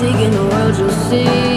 music in the world you'll see.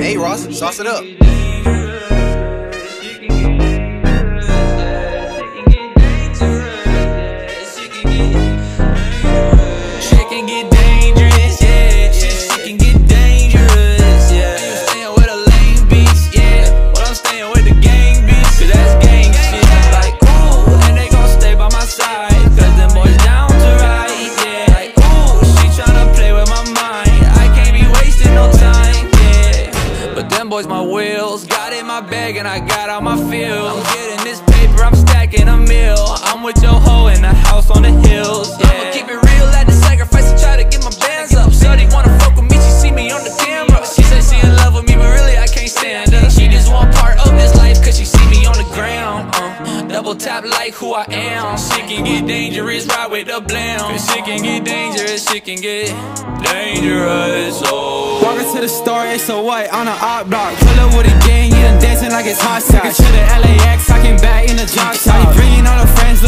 Hey, Ross, sauce it up. Out my field. I'm getting this paper, I'm stacking a meal. I'm with your hoe in the house on the hills, yeah. Double tap like who I am. Shit can get dangerous, ride with the blam. Cause shit can get dangerous, shit can get dangerous. Oh. Walking to the store, it's so white on the op block. Pull up with a gang, you done dancing like it's hot sauce. to the LAX, talking back in the drop top. bringing all the friends,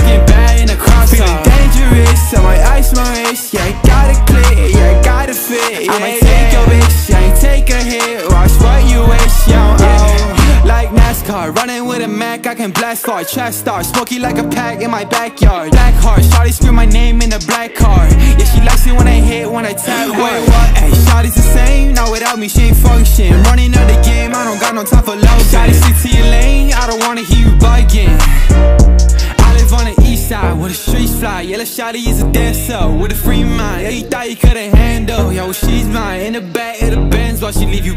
I far. Chest star, smoky like a pack in my backyard. Black heart, shawty scream my name in the black car. Yeah, she likes it when I hit, when I tap. Wait, what? Hey, shawty's the same, not without me, she ain't function. Running up the game, I don't got no time for love. Shawty, stick to your lane, I don't wanna hear you bugging. I live on the east side where the streets fly. Yeah, the shawty is a dancer with a free mind. Yeah, you thought you couldn't handle. Yo, she's mine. In the back of the Benz while she leave you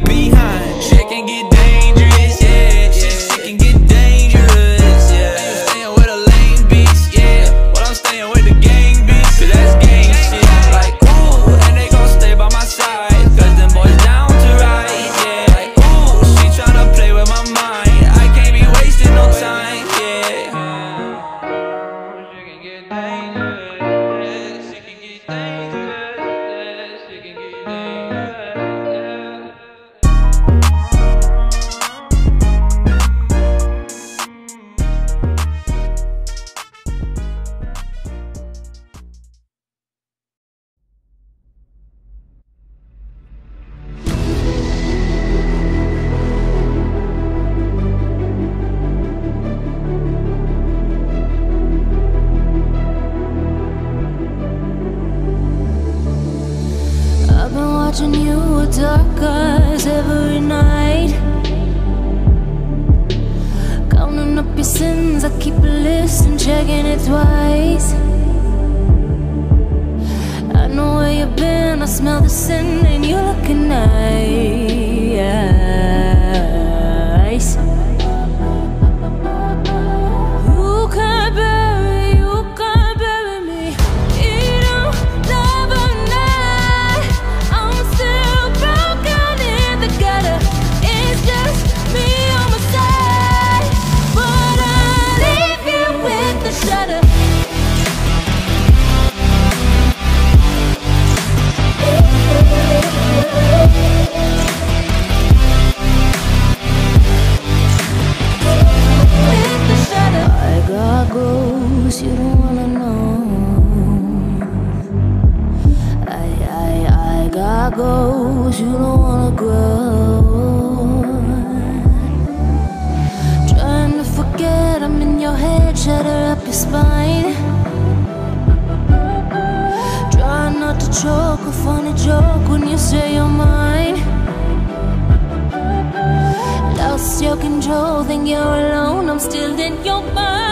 twice. I know where you've been, I smell the sin, and you're looking nice. You don't wanna know. I, I, I got goals you don't wanna grow. Trying to forget I'm in your head, shatter up your spine. Try not to choke, a funny joke when you say you're mine. Lost your control, think you're alone, I'm still in your mind.